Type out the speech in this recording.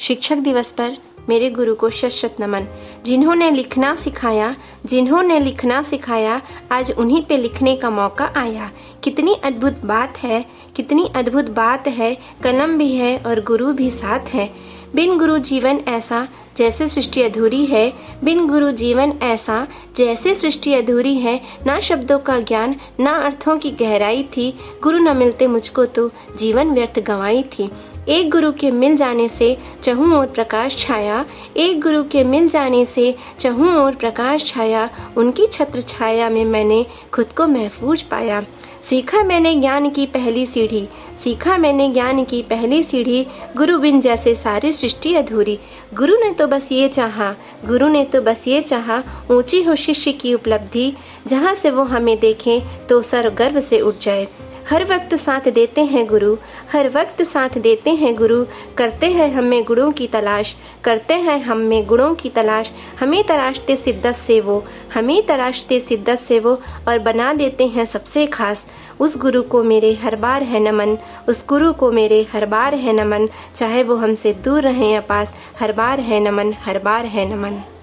शिक्षक दिवस पर मेरे गुरु को शत शत नमन जिन्होंने लिखना सिखाया, जिन्होंने लिखना सिखाया, आज उन्हीं पे लिखने का मौका आया। कितनी अद्भुत बात है, कितनी अद्भुत बात है, कलम भी है और गुरु भी साथ है। बिन गुरु जीवन ऐसा जैसे सृष्टि अधूरी है, बिन गुरु जीवन ऐसा जैसे सृष्टि अधूरी है, ना शब्दों का ज्ञान, ना अर्थों की गहराई थी। गुरु न मिलते मुझको तो जीवन व्यर्थ गंवाई थी। एक गुरु के मिल जाने से चहु और प्रकाश छाया, एक गुरु के मिल जाने से चहु और प्रकाश छाया, उनकी छत्र छाया में मैंने खुद को महफूज पाया। सीखा मैंने ज्ञान की पहली सीढ़ी, सीखा मैंने ज्ञान की पहली सीढ़ी, गुरु बिन जैसे सारी सृष्टि अधूरी गुरु ने तो बस ये चाहा गुरु ने तो बस ये चाहा ऊँची हो शिष्य की उपलब्धि जहाँ से वो हमें देखें तो सर गर्व से उठ जाए हर वक्त साथ देते हैं गुरु, हर वक्त साथ देते हैं गुरु। करते हैं हमें गुणों की तलाश, करते हैं हम में गुणों की तलाश। हमें तराशते सिद्दत से वो, हमें तराशते सिद्दत से वो और बना देते हैं सबसे खास। उस गुरु को मेरे हर बार है नमन, उस गुरु को मेरे हर बार है नमन। चाहे वो हमसे दूर रहें या पास, हर बार है नमन, हर बार है नमन।